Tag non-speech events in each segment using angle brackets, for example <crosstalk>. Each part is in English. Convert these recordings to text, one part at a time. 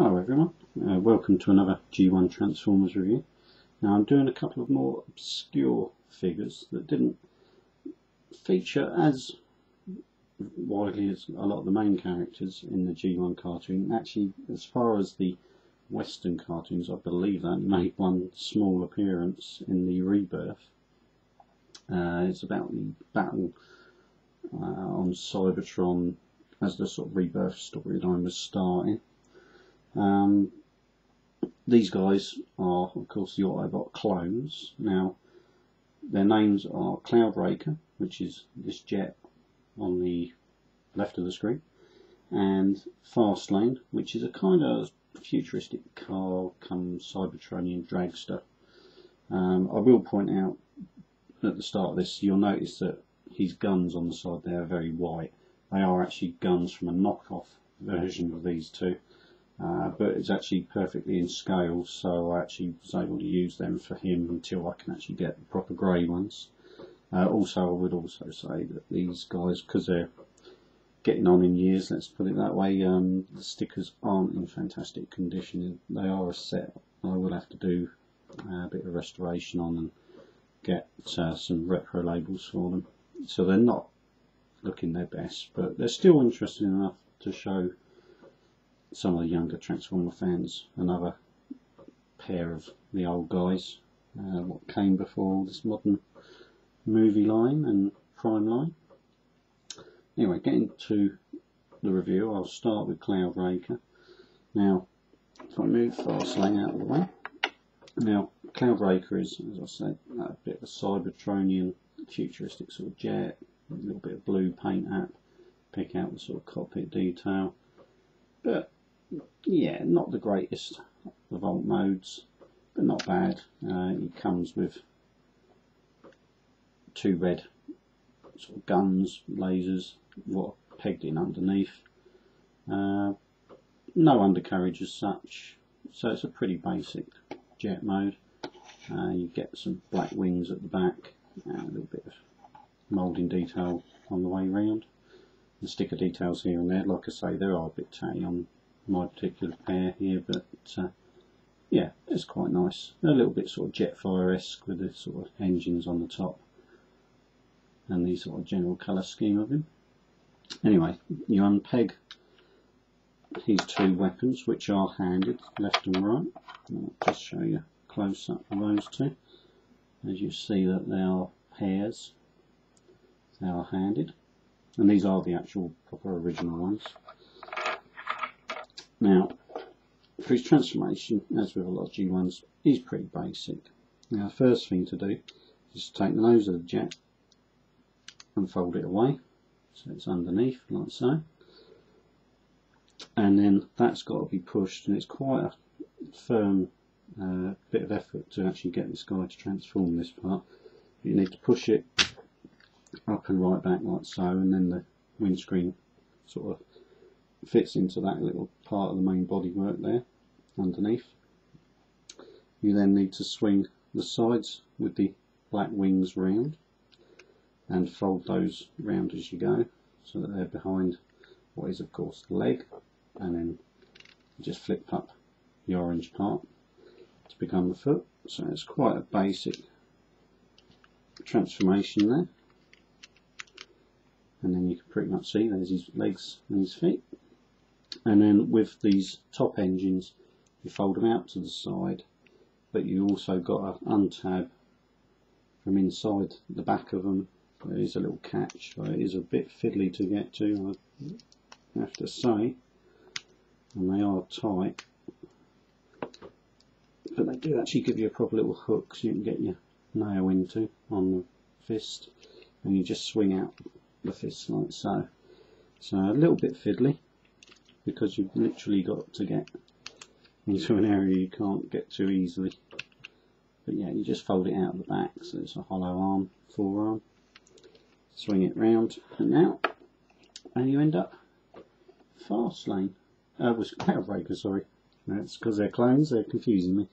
Hello everyone, uh, welcome to another G1 Transformers review. Now I'm doing a couple of more obscure figures that didn't feature as widely as a lot of the main characters in the G1 cartoon. Actually, as far as the Western cartoons, I believe that made one small appearance in the Rebirth. Uh, it's about the battle uh, on Cybertron as the sort of Rebirth storyline was starting. Um, these guys are, of course, the Autobot clones. Now, their names are Cloudraker, which is this jet on the left of the screen, and Fastlane, which is a kind of futuristic car come Cybertronian dragster. Um, I will point out at the start of this, you'll notice that his guns on the side there are very white. They are actually guns from a knockoff version of these two uh, but it's actually perfectly in scale so I actually was able to use them for him until I can actually get the proper grey ones. Uh, also I would also say that these guys, because they're getting on in years, let's put it that way, um, the stickers aren't in fantastic condition. They are a set. I will have to do uh, a bit of restoration on and get uh, some retro labels for them. So they're not looking their best, but they're still interesting enough to show some of the younger Transformer fans another pair of the old guys, uh, what came before this modern movie line and prime line. Anyway, getting to the review, I'll start with Cloudraker. Now, if I move Fastlane out of the way, now Cloudraker is, as I said, a bit of a Cybertronian futuristic sort of jet, a little bit of blue paint app, pick out the sort of cockpit detail, but yeah, not the greatest of alt modes, but not bad. Uh, it comes with two red sort of guns, lasers, what pegged in underneath. Uh, no undercarriage as such, so it's a pretty basic jet mode. Uh, you get some black wings at the back, and a little bit of moulding detail on the way round. The sticker details here and there, like I say, they are a bit tatty on my particular pair here, but uh, yeah, it's quite nice. A little bit sort of Jetfire-esque with the sort of engines on the top and the sort of general colour scheme of him. Anyway, you unpeg his two weapons, which are handed, left and right. I'll just show you close up those two. As you see that they are pairs, they are handed. And these are the actual proper original ones. Now, for his transformation, as with a lot of G1s, is pretty basic. Now, the first thing to do is to take the nose of the jet and fold it away, so it's underneath, like so. And then that's got to be pushed, and it's quite a firm uh, bit of effort to actually get this guy to transform this part. You need to push it up and right back like so, and then the windscreen sort of fits into that little part of the main bodywork there underneath. You then need to swing the sides with the black wings round and fold those round as you go so that they're behind what is of course the leg and then just flip up the orange part to become the foot. So it's quite a basic transformation there and then you can pretty much see there's his legs and his feet and then with these top engines you fold them out to the side but you also got to untab from inside the back of them. There is a little catch it is a bit fiddly to get to I have to say. And they are tight. But they do actually give you a proper little hook so you can get your nail into on the fist and you just swing out the fist like so. So a little bit fiddly because you've literally got to get into an area you can't get to easily. But yeah, you just fold it out of the back so it's a hollow arm, forearm. Swing it round and out, and you end up Fastlane. Uh, was <laughs> Cloudraker, sorry. That's because they're clones, they're confusing me.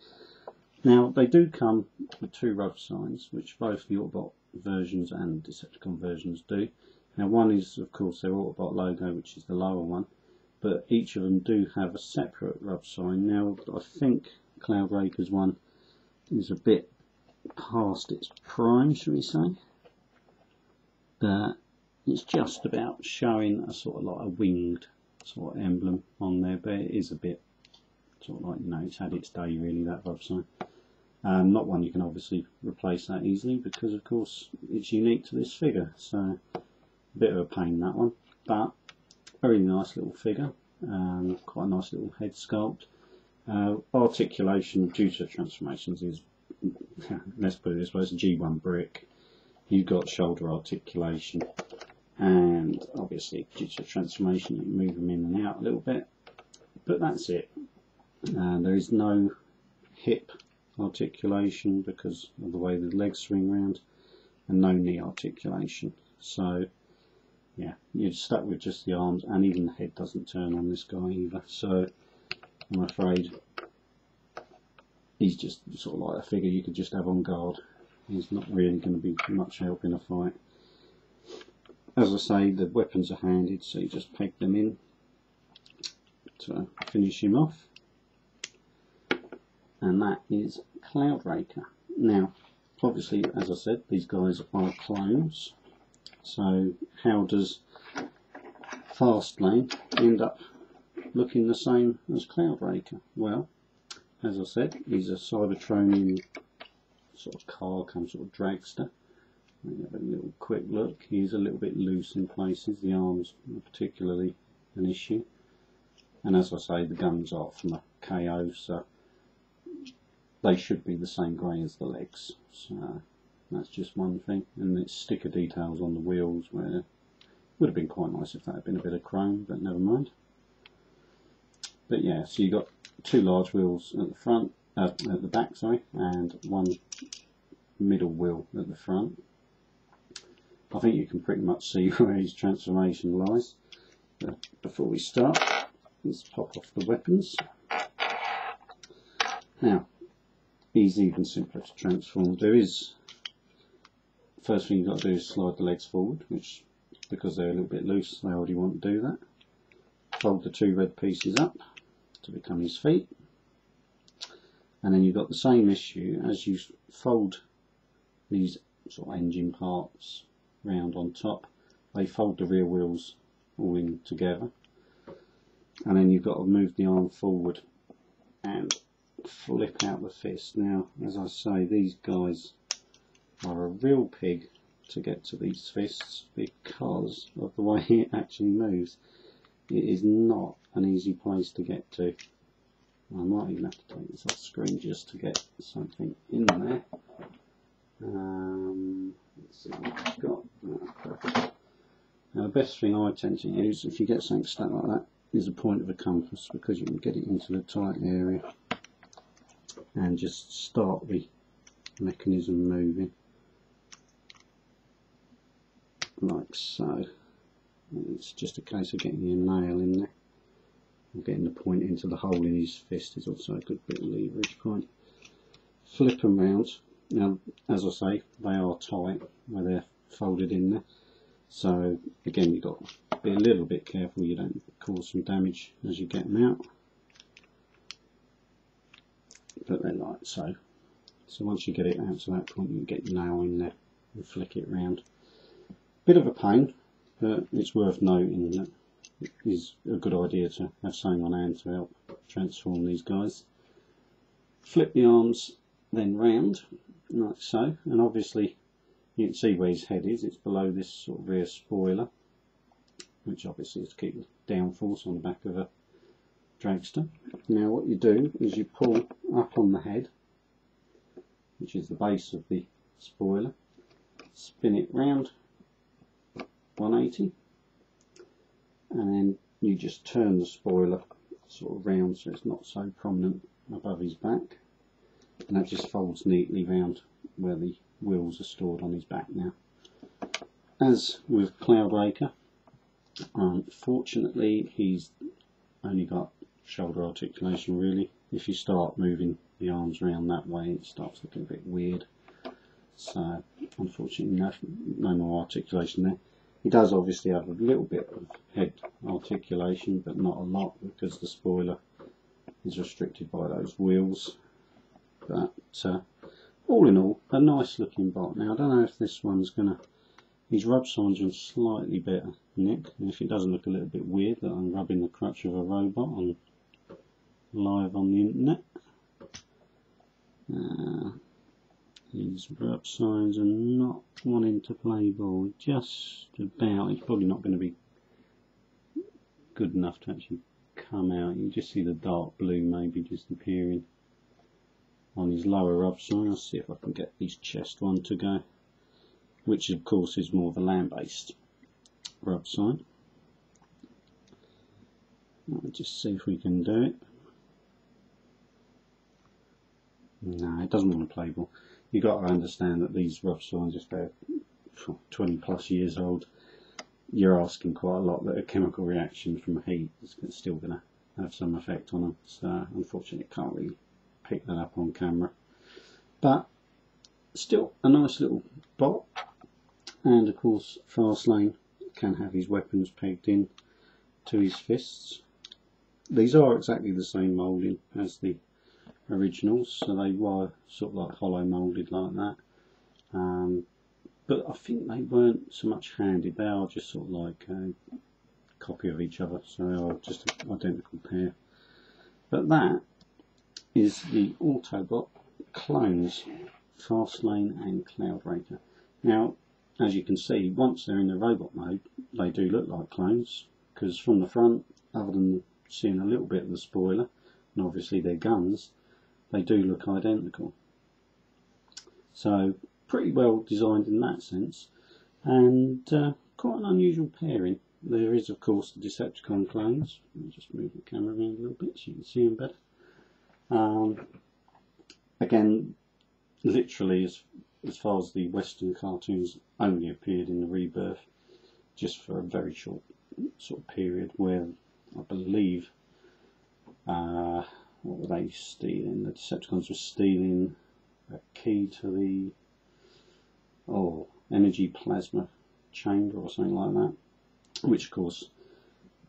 Now, they do come with two rub signs, which both the Autobot versions and Decepticon versions do. Now, one is, of course, their Autobot logo, which is the lower one, but each of them do have a separate rub sign. Now I think Cloudraker's one is a bit past its prime, shall we say. But it's just about showing a sort of like a winged sort of emblem on there, but it is a bit sort of like, you know, it's had its day really, that rub sign. Um, not one you can obviously replace that easily because of course it's unique to this figure, so a bit of a pain that one, but very nice little figure, um, quite a nice little head sculpt. Uh, articulation due to transformations is, <laughs> let's put it this way, it's a G1 brick. You've got shoulder articulation, and obviously due to transformation you move them in and out a little bit, but that's it. Uh, there is no hip articulation because of the way the legs swing around, and no knee articulation. So yeah, you're stuck with just the arms, and even the head doesn't turn on this guy either. So I'm afraid he's just sort of like a figure you could just have on guard. He's not really going to be much help in a fight. As I say, the weapons are handed, so you just peg them in to finish him off. And that is Cloudraker. Now, obviously, as I said, these guys are clones. So how does Fastlane end up looking the same as Cloudraker? Well, as I said, he's a Cybertronian sort of car, come sort of dragster. Have a little quick look. He's a little bit loose in places. The arms are particularly an issue. And as I say, the guns are from a KO, so they should be the same grey as the legs. So that's just one thing. And it's sticker details on the wheels where would have been quite nice if that had been a bit of chrome, but never mind. But yeah, so you've got two large wheels at the front, uh, at the back, sorry, and one middle wheel at the front. I think you can pretty much see <laughs> where his transformation lies. But before we start, let's pop off the weapons. Now, he's even simpler to transform. There is first thing you've got to do is slide the legs forward, which because they're a little bit loose, they already want to do that. Fold the two red pieces up to become his feet. And then you've got the same issue as you fold these sort of engine parts round on top. They fold the rear wheels all in together. And then you've got to move the arm forward and flip out the fist. Now, as I say, these guys are a real pig to get to these fists because of the <laughs> way it actually moves. It is not an easy place to get to. I might even have to take this off screen just to get something in there. Um, let's see what I've got. Now the best thing I tend to use if you get something stuck like that is a point of a compass because you can get it into the tight area and just start the mechanism moving like so. It's just a case of getting your nail in there. Getting the point into the hole in his fist is also a good bit of leverage point. Flip them round. Now, as I say, they are tight where they're folded in there. So, again, you've got to be a little bit careful you don't cause some damage as you get them out. But they're like so. So once you get it out to that point, you can get your nail in there and flick it round. Bit of a pain, but it's worth noting that it is a good idea to have something on hand to help transform these guys. Flip the arms then round, like so, and obviously you can see where his head is, it's below this sort of rear spoiler, which obviously is to keep the downforce on the back of a dragster. Now what you do is you pull up on the head, which is the base of the spoiler, spin it round 180 and then you just turn the spoiler sort of round so it's not so prominent above his back and that just folds neatly round where the wheels are stored on his back now. As with Cloudraker, unfortunately um, he's only got shoulder articulation really. If you start moving the arms around that way it starts looking a bit weird. So unfortunately no, no more articulation there. He does obviously have a little bit of head articulation, but not a lot because the spoiler is restricted by those wheels. But uh, all in all, a nice looking bot. Now I don't know if this one's gonna. These rub signs are slightly better nick, and if it doesn't look a little bit weird that I'm rubbing the crutch of a robot on live on the internet. Uh, these rub signs are not wanting to play ball just about. It's probably not going to be good enough to actually come out. You just see the dark blue maybe just appearing on his lower rub sign. I'll see if I can get his chest one to go, which of course is more of a land-based rub sign. I'll just see if we can do it. No, it doesn't want to play ball. You've got to understand that these rub signs, if they're 20 plus years old, you're asking quite a lot that a chemical reaction from heat is still going to have some effect on them. So unfortunately, can't really pick that up on camera. But still a nice little bot. And of course, Fastlane can have his weapons pegged in to his fists. These are exactly the same moulding as the originals, so they were sort of like hollow moulded like that. Um, but I think they weren't so much handed, they are just sort of like a copy of each other, so they are just an identical pair. But that is the Autobot clones, Fastlane and Cloudraker. Now, as you can see, once they're in the robot mode, they do look like clones, because from the front, other than seeing a little bit of the spoiler, and obviously their guns, they do look identical. So, pretty well designed in that sense, and uh, quite an unusual pairing. There is, of course, the Decepticon clones. Let me just move the camera around a little bit so you can see them better. Um, again, literally, as, as far as the Western cartoons only appeared in the Rebirth, just for a very short sort of period where I believe, uh, what were they stealing? The Decepticons were stealing a key to the, oh, energy plasma chamber or something like that, which of course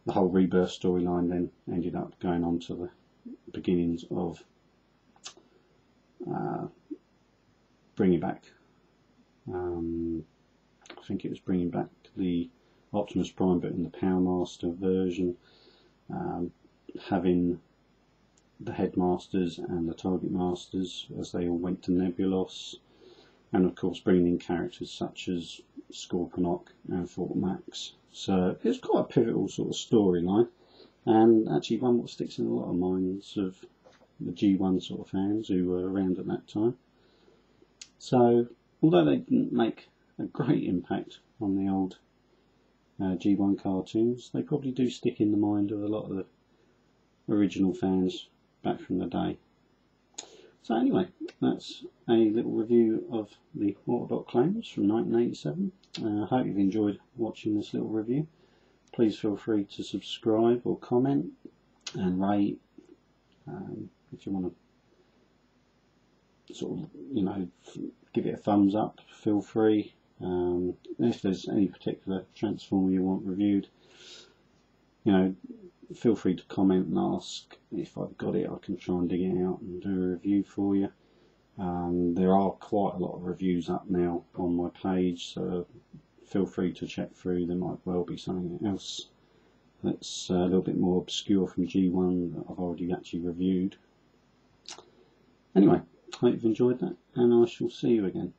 the whole Rebirth storyline then ended up going on to the beginnings of uh, bringing back, um, I think it was bringing back the Optimus Prime, but in the Power Master version, um, having the Headmasters and the Target Masters as they all went to Nebulos, and of course bringing in characters such as Scorponok and Fort Max. So it's quite a pivotal sort of storyline and actually one that sticks in a lot of minds of the G1 sort of fans who were around at that time. So, although they didn't make a great impact on the old uh, G1 cartoons, they probably do stick in the mind of a lot of the original fans back from the day. So anyway, that's a little review of the Autobot clones from 1987. Uh, I hope you've enjoyed watching this little review please feel free to subscribe or comment and rate um, if you want to sort of you know give it a thumbs up feel free um, if there's any particular transformer you want reviewed you know feel free to comment and ask if I've got it I can try and dig it out and do a review for you um, there are quite a lot of reviews up now on my page so feel free to check through. There might well be something else that's a little bit more obscure from G1 that I've already actually reviewed. Anyway, hope you've enjoyed that, and I shall see you again.